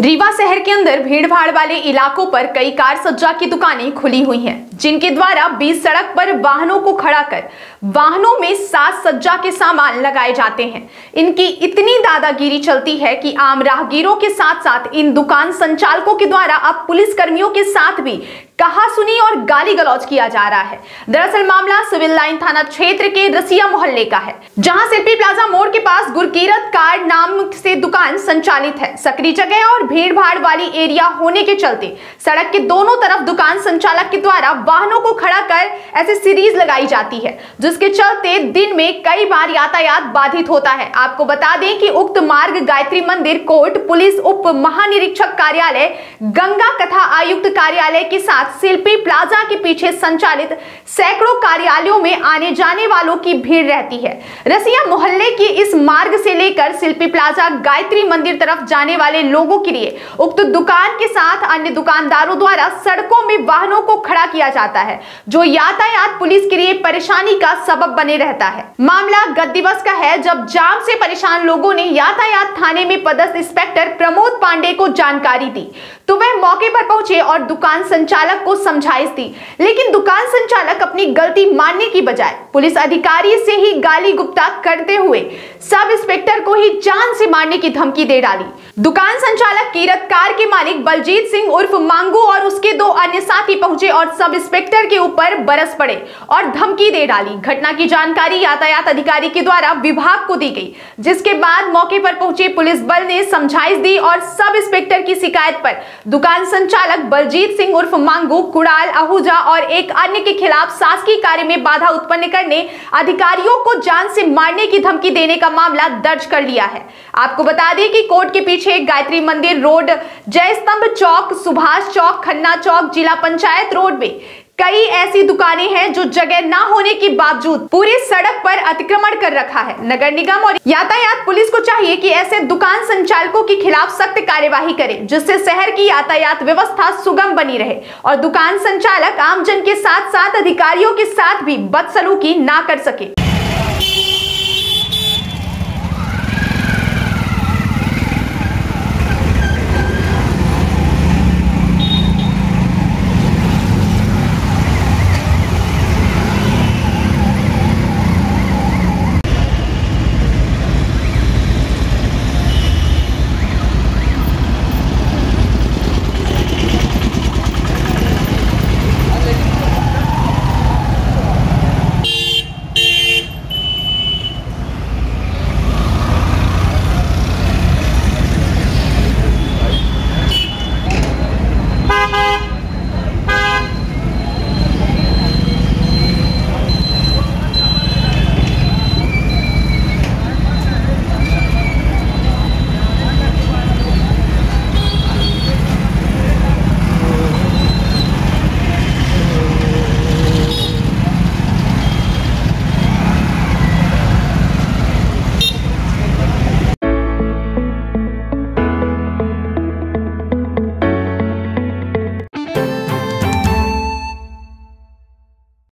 रीवा शहर के अंदर भीड़ भाड़ वाले इलाकों पर कई कार सज्जा की दुकानें खुली हुई हैं। जिनके द्वारा बीच सड़क पर वाहनों को खड़ा कर वाहनों में साज सज्जा के सामान लगाए जाते हैं। इनकी इतनी दादागिरी चलती है कि आम राहगीरों के साथ साथ इन दुकान संचालकों के द्वारा अब पुलिस कर्मियों के साथ भी कहा सुनी और गाली गलौज किया जा रहा है। दरअसल मामला सिविल लाइन थाना क्षेत्र के रसिया मोहल्ले का है, जहाँ शिल्पी प्लाजा मोड़ के पास गुरकीरत कार्ड नाम से दुकान संचालित है। सक्रिय जगह और भीड़ भाड़ वाली एरिया होने के चलते सड़क के दोनों तरफ़ दुकान संचालक के द्वारा वाहनों को खड़ा कर ऐसे सीरीज़ लगाई जाती है, जिसके चलते दिन में कई बार यातायात बाधित होता है। आपको बता दें कि उक्त मार्ग गायत्री मंदिर कोर्ट, पुलिस उप महानिरीक्षक कार्यालय, गंगा कथा आयुक्त कार्यालय के साथ शिल्पी प्लाजा के पीछे संचालित सैकड़ों कार्यालयों में आने जाने वालों की भीड़ रहती है। रसिया मोहल्ले के इस मार्ग से लेकर शिल्पी प्लाजा गायत्री मंदिर तरफ़ जाने वाले लोगों के लिए उक्त दुकान के साथ अन्य दुकानदारों द्वारा सड़कों में वाहनों को खड़ा किया जाता है, जो यातायात पुलिस के लिए परेशानी का सबब बने रहता है। मामला गत दिवस का है, जब जाम से परेशान लोगों ने यातायात थाने में पदस्थ इंस्पेक्टर प्रमोद पांडे को जानकारी दी। तो वह मौके पर पहुँचे और दुकान संचालक को समझाइश दी। लेकिन दुकान संचालक अपनी गलती मानने की बजाय पुलिस अधिकारी से ही गाली गुप्ता करते हुए सब इंस्पेक्टर को ही जान से मारने की धमकी दे डाली। दुकान संचालक कीरत कार के मालिक बलजीत सिंह उर्फ़ मांगू और उसके दो अन्य साथी पहुँचे और सब इंस्पेक्टर के ऊपर बरस पड़े और धमकी दे डाली। घटना की जानकारी यातायात अधिकारी के द्वारा विभाग को दी गई, जिसके बाद मौके पर पहुँचे पुलिस बल ने समझाइश दी और सब इंस्पेक्टर की शिकायत पर दुकान संचालक बलजीत सिंह उर्फ़ मांगू, कुड़ाल, आहूजा और एक अन्य के खिलाफ शासकीय कार्य में बाधा उत्पन्न करने अधिकारियों को जान से मारने की धमकी देने का मामला दर्ज कर लिया है। आपको बता दें कि कोर्ट के पीछे पीछे गायत्री मंदिर रोड जय स्तंभ चौक सुभाष चौक खन्ना चौक जिला पंचायत रोड में कई ऐसी दुकानें हैं जो जगह ना होने के बावजूद पूरी सड़क पर अतिक्रमण कर रखा है नगर निगम और यातायात पुलिस को चाहिए कि ऐसे दुकान संचालकों के खिलाफ सख्त कार्यवाही करे जिससे शहर की यातायात व्यवस्था सुगम बनी रहे और दुकान संचालक आमजन के साथ साथ अधिकारियों के साथ भी बदसलूकी ना कर सके